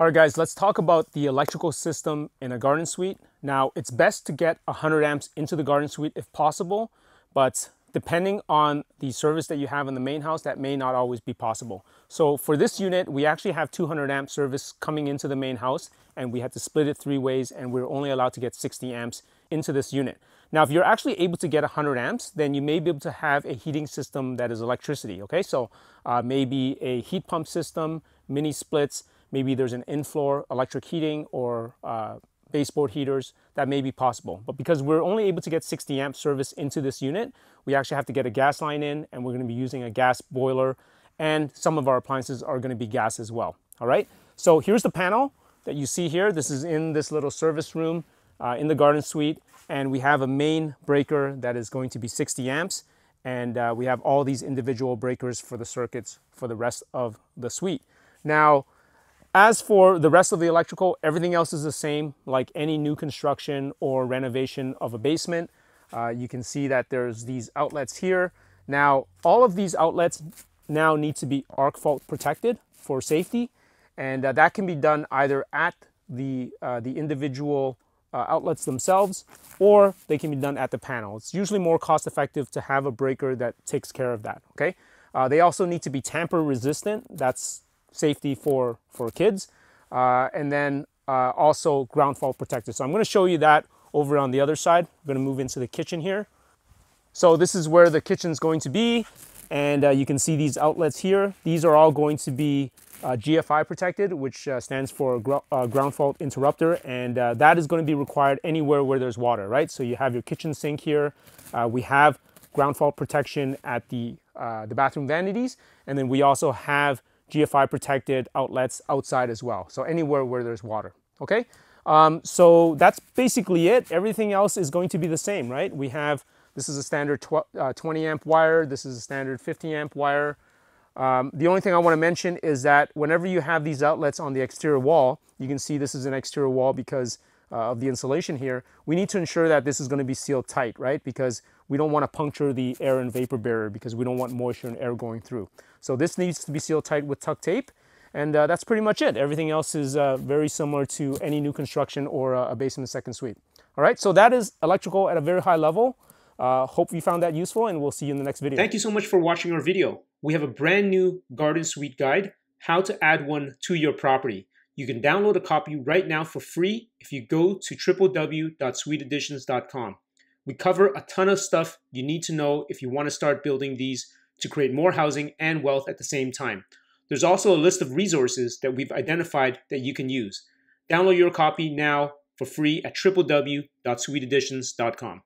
All right, guys, let's talk about the electrical system in a garden suite. Now, it's best to get 100 amps into the garden suite if possible, but depending on the service that you have in the main house, that may not always be possible. So for this unit, we actually have 200 amp service coming into the main house, and we had to split it three ways, and we're only allowed to get 60 amps into this unit. Now, if you're actually able to get 100 amps, then you may be able to have a heating system that is electricity, okay? So uh, maybe a heat pump system, mini splits, maybe there's an in-floor electric heating or uh, baseboard heaters, that may be possible. But because we're only able to get 60 amp service into this unit, we actually have to get a gas line in and we're gonna be using a gas boiler and some of our appliances are gonna be gas as well, all right? So here's the panel that you see here. This is in this little service room uh, in the garden suite and we have a main breaker that is going to be 60 amps and uh, we have all these individual breakers for the circuits for the rest of the suite. Now, as for the rest of the electrical, everything else is the same, like any new construction or renovation of a basement. Uh, you can see that there's these outlets here. Now, all of these outlets now need to be arc fault protected for safety, and uh, that can be done either at the, uh, the individual uh, outlets themselves, or they can be done at the panel. It's usually more cost effective to have a breaker that takes care of that, okay? Uh, they also need to be tamper resistant. That's safety for, for kids. Uh, and then uh, also ground fault protected. So I'm gonna show you that over on the other side. I'm gonna move into the kitchen here. So this is where the kitchen's going to be. And uh, you can see these outlets here. These are all going to be uh, GFI protected, which uh, stands for gr ground fault interrupter, and that is going to be required anywhere where there's water, right? So you have your kitchen sink here. We have ground fault protection at the uh, the bathroom vanities, and then we also have GFI protected outlets outside as well. So anywhere where there's water, okay? Um, so that's basically it. Everything else is going to be the same, right? We have this is a standard tw 20 amp wire. This is a standard 50 amp wire. Um, the only thing I want to mention is that whenever you have these outlets on the exterior wall, you can see this is an exterior wall because uh, of the insulation here, we need to ensure that this is going to be sealed tight, right? Because we don't want to puncture the air and vapor barrier because we don't want moisture and air going through. So this needs to be sealed tight with tuck tape. And uh, that's pretty much it. Everything else is uh, very similar to any new construction or a basement second suite. All right, so that is electrical at a very high level. Uh, hope you found that useful and we'll see you in the next video. Thank you so much for watching our video. We have a brand new garden suite guide, how to add one to your property. You can download a copy right now for free if you go to www.suiteadditions.com. We cover a ton of stuff you need to know if you want to start building these to create more housing and wealth at the same time. There's also a list of resources that we've identified that you can use. Download your copy now for free at www.suiteadditions.com.